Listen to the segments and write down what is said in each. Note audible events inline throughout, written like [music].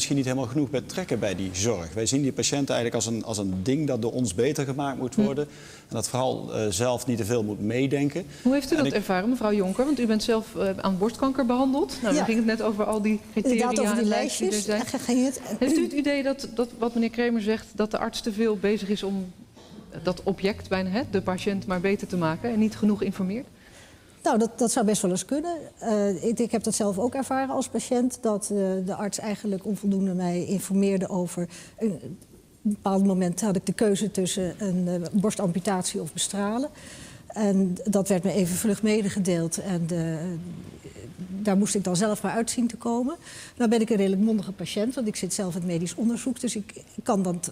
misschien niet helemaal genoeg bij trekken bij die zorg. Wij zien die patiënten eigenlijk als een, als een ding dat door ons beter gemaakt moet Hm. worden. En dat vooral eh, zelf niet te veel moet meedenken. Hoe heeft u En dat ik- ervaren, mevrouw Jonker? Want u bent zelf eh, aan borstkanker behandeld. Nou, Ja. dan ging het net over al die criteria Inderdaad, over die en lijsten die lijstjes er zijn. ging het. Heeft u het idee dat, dat wat meneer Kremer zegt, dat de arts te veel bezig is om dat object bijna, hè, de patiënt, maar beter te maken en niet genoeg informeert? Nou, dat, dat zou best wel eens kunnen. Eh, ik, heb dat zelf ook ervaren als patiënt. Dat eh, de arts eigenlijk onvoldoende mij informeerde over... Een, een bepaald moment had ik de keuze tussen een eh, borstamputatie of bestralen. En dat werd me even vlug medegedeeld. En eh, daar moest ik dan zelf maar uit zien te komen. Nou ben ik een redelijk mondige patiënt, want ik zit zelf in het medisch onderzoek. Dus ik kan dan t-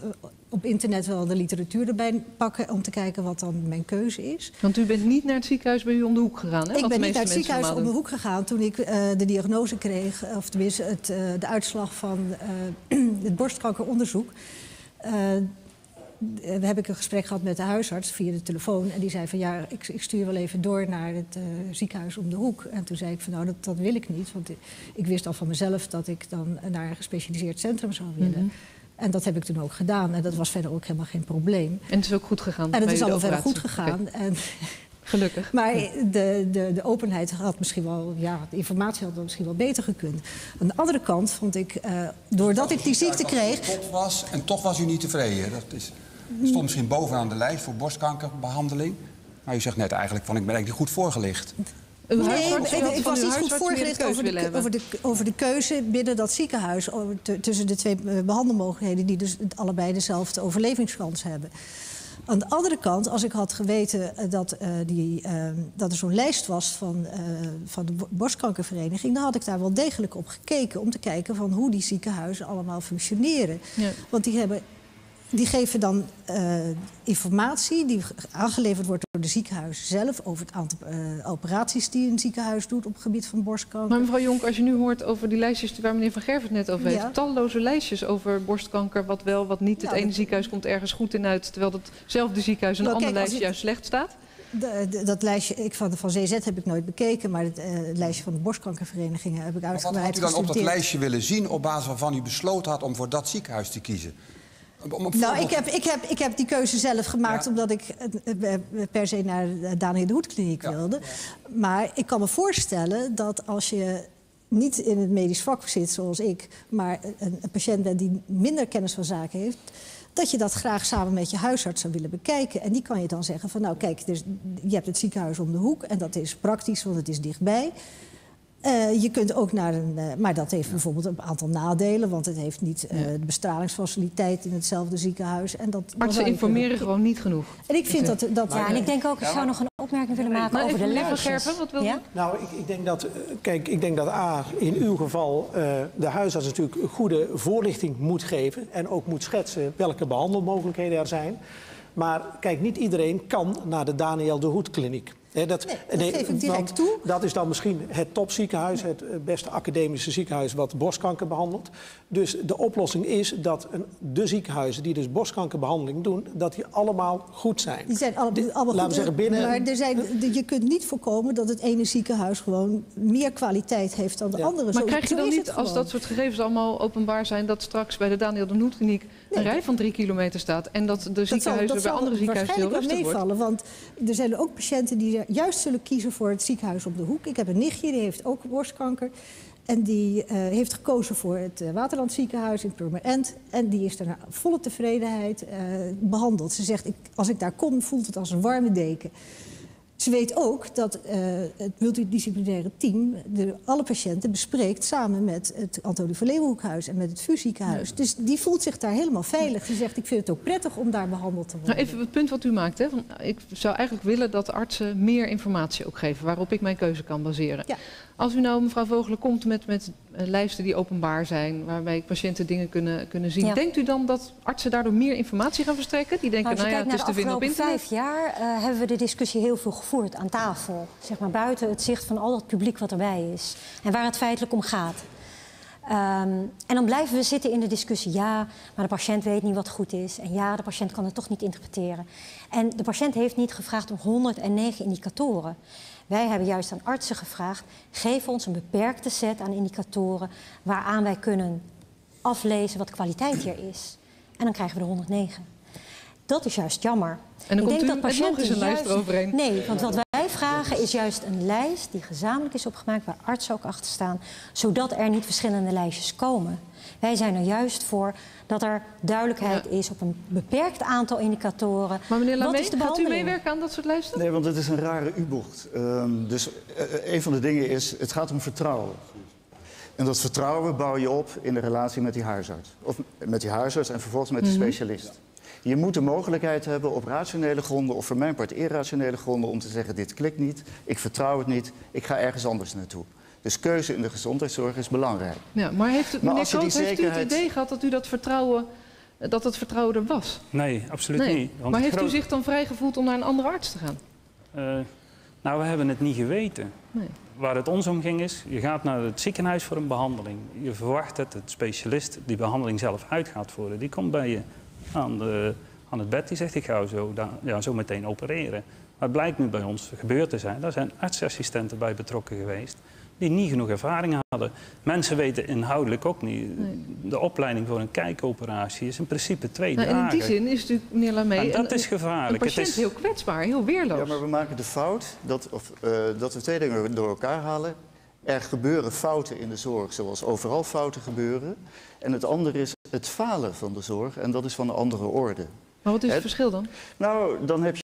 op internet wel de literatuur erbij pakken... om te kijken wat dan mijn keuze is. Want u bent niet naar het ziekenhuis bij u om de hoek gegaan, hè? Ik wat ben niet naar het ziekenhuis om normaal de hoek gegaan toen ik eh, de diagnose kreeg, of tenminste het, eh, de uitslag van eh, [clears throat] het borstkankeronderzoek. Eh, heb ik een gesprek gehad met de huisarts via de telefoon. En die zei van ja, ik, ik stuur wel even door naar het eh, ziekenhuis om de hoek. En toen zei ik van nou, dat, dat wil ik niet. Want ik, wist al van mezelf dat ik dan naar een gespecialiseerd centrum zou willen. Mhm. En dat heb ik toen ook gedaan. En dat was verder ook helemaal geen probleem. En het is ook goed gegaan. En het is allemaal verder goed gegaan. En [laughs] Gelukkig. [laughs] maar de, de, de openheid had misschien wel, ja, de informatie had misschien wel beter gekund. Aan de andere kant vond ik, eh, doordat ik die ziekte kreeg. Was, en toch was u niet tevreden. Dat is, stond misschien bovenaan de lijst voor borstkankerbehandeling. Maar u zegt net eigenlijk van ik ben eigenlijk niet goed voorgelicht. Nee, ik, was niet goed voorgelicht over de, over, de, over de keuze binnen dat ziekenhuis. Tussen de twee eh, behandelmogelijkheden die dus allebei dezelfde overlevingskans hebben. Aan de andere kant, als ik had geweten eh, dat, eh, die, eh, dat er zo'n lijst was van, eh, van de bo- borstkankervereniging, dan had ik daar wel degelijk op gekeken om te kijken van hoe die ziekenhuizen allemaal functioneren. Ja. Want die hebben die geven dan eh, informatie die aangeleverd wordt door de ziekenhuizen zelf over het aantal eh, operaties die een ziekenhuis doet op het gebied van borstkanker. Maar mevrouw Jonk, als je nu hoort over die lijstjes waar meneer Van Gerven het net over heeft... Ja. talloze lijstjes over borstkanker, wat wel, wat niet. Het Ja, ene dat- ziekenhuis komt ergens goed in uit... terwijl hetzelfde ziekenhuis een Nou, ander lijstje juist slecht staat. De- de- dat lijstje ik van, van CZ heb ik nooit bekeken, maar het, eh, het lijstje van de borstkankerverenigingen heb ik Maar wat uitgebreid had u dan op dat lijstje willen zien op basis waarvan u besloten had om voor dat ziekenhuis te kiezen? Om Nou, ik heb, ik, heb, ik heb die keuze zelf gemaakt Ja. omdat ik eh, eh, per se naar de Daniel de Hoed kliniek Ja. wilde. Maar ik kan me voorstellen dat als je niet in het medisch vak zit zoals ik, maar een, een patiënt bent die minder kennis van zaken heeft, dat je dat graag samen met je huisarts zou willen bekijken. En die kan je dan zeggen van nou kijk, dus, je hebt het ziekenhuis om de hoek en dat is praktisch, want het is dichtbij. Eh, je kunt ook naar een. eh, maar dat heeft bijvoorbeeld een aantal nadelen. Want het heeft niet eh, de bestralingsfaciliteit in hetzelfde ziekenhuis. En dat, Artsen je informeren kunnen- gewoon niet genoeg. En ik vind dat. dat Ja, en ik denk ook, ik zou nog een opmerking willen maken Maar over de lijstjes. Wat wil ja? u? Nou, ik, ik denk dat, kijk, ik denk dat A, in uw geval eh, de huisarts natuurlijk een goede voorlichting moet geven. En ook moet schetsen welke behandelmogelijkheden er zijn. Maar kijk, niet iedereen kan naar de Daniel de Hoed kliniek. Dat, Nee, dat geef ik direct want toe. Dat is dan misschien het topziekenhuis, het eh, beste academische ziekenhuis wat borstkanker behandelt. Dus de oplossing is dat een, de ziekenhuizen die dus borstkankerbehandeling doen, dat die allemaal goed zijn. Die zijn alle- allemaal laten goed. we zeggen, binnen... Maar er zijn, de- je kunt niet voorkomen dat het ene ziekenhuis gewoon meer kwaliteit heeft dan de Ja. andere. Maar Zo- krijg je dan niet, als dat soort gegevens allemaal openbaar zijn... dat straks bij de Daniel de Noetkliniek een Nee, rij van drie kilometer staat... en dat de Dat zal, ziekenhuizen dat bij andere ziekenhuizen heel waarschijnlijk rustig wel wordt? meevallen. Want er zijn ook patiënten die juist zullen kiezen voor het ziekenhuis op de hoek. Ik heb een nichtje, die heeft ook borstkanker. En die eh, heeft gekozen voor het uh, Waterland ziekenhuis in Purmerend. En die is daar volle tevredenheid eh, behandeld. Ze zegt, ik, als ik daar kom, voelt het als een warme deken. Ze weet ook dat eh, het multidisciplinaire team de, alle patiënten bespreekt samen met het Antonie van Leeuwenhoekhuis en met het VU ziekenhuis. Dus die voelt zich daar helemaal veilig. Ze zegt, ik vind het ook prettig om daar behandeld te worden. Nou, even het punt wat u maakt. Hè, van, ik zou eigenlijk willen dat artsen meer informatie ook geven... waarop ik mijn keuze kan baseren. Ja. Als u nou, mevrouw Vogelen, komt met, met lijsten die openbaar zijn... waarbij patiënten dingen kunnen, kunnen zien... Ja. denkt u dan dat artsen daardoor meer informatie gaan verstrekken? Die denken, Nou, nou, ja, het is te vinden op internet. vijf jaar eh, hebben we de discussie heel veel gevoerd aan tafel. Zeg maar buiten het zicht van al dat publiek wat erbij is. En waar het feitelijk om gaat. Ehm, en dan blijven we zitten in de discussie. Ja, maar de patiënt weet niet wat goed is. En ja, de patiënt kan het toch niet interpreteren. En de patiënt heeft niet gevraagd om 109 indicatoren. Wij hebben juist aan artsen gevraagd: geef ons een beperkte set aan indicatoren waaraan wij kunnen aflezen wat kwaliteit hier is. En dan krijgen we de 109. Dat is juist jammer. En dan komt u met nog eens een lijst juist- eroverheen. Nee, want wat wij vragen is juist een lijst die gezamenlijk is opgemaakt, waar artsen ook achter staan, zodat er niet verschillende lijstjes komen. Wij zijn er juist voor dat er duidelijkheid Ja. is op een beperkt aantal indicatoren. Maar meneer Wat Lamé, is de gaat u meewerken aan dat soort lijsten? Nee, want het is een rare U-bocht. Ehm, dus eh, een van de dingen is, het gaat om vertrouwen. En dat vertrouwen bouw je op in de relatie met die huisarts. Of met die huisarts en vervolgens met de specialist. Je moet de mogelijkheid hebben op rationele gronden of voor mijn part irrationele gronden om te zeggen dit klikt niet, ik vertrouw het niet, ik ga ergens anders naartoe. Dus keuze in de gezondheidszorg is belangrijk. Ja, maar heeft, het, meneer Kroot, heeft u het zekerheid- idee gehad dat u dat vertrouwen, dat het vertrouwen er was? Nee, absoluut Nee. niet. Want Maar heeft u zich dan vrij gevoeld om naar een andere arts te gaan? Eh, nou, we hebben het niet geweten. Nee. Waar het ons om ging is, je gaat naar het ziekenhuis voor een behandeling. Je verwacht dat het specialist die behandeling zelf uit gaat voeren. Die komt bij je aan, de, aan het bed, die zegt ik ga zo, ja, zo meteen opereren. Maar het blijkt nu bij ons gebeurd te zijn, daar zijn artsassistenten bij betrokken geweest... die niet genoeg ervaring hadden. Mensen weten inhoudelijk ook niet. Nee. De opleiding voor een kijkoperatie is in principe twee Nou, en in dagen. die zin is natuurlijk, meneer Lamé, En dat een- is een gevaarlijk. Het patiënt is- heel kwetsbaar, heel weerloos. Ja, maar we maken de fout dat, of, eh, dat we twee dingen door elkaar halen. Er gebeuren fouten in de zorg, zoals overal fouten gebeuren. En het andere is het falen van de zorg, en dat is van een andere orde. Maar wat is het verschil dan? Nou, dan heb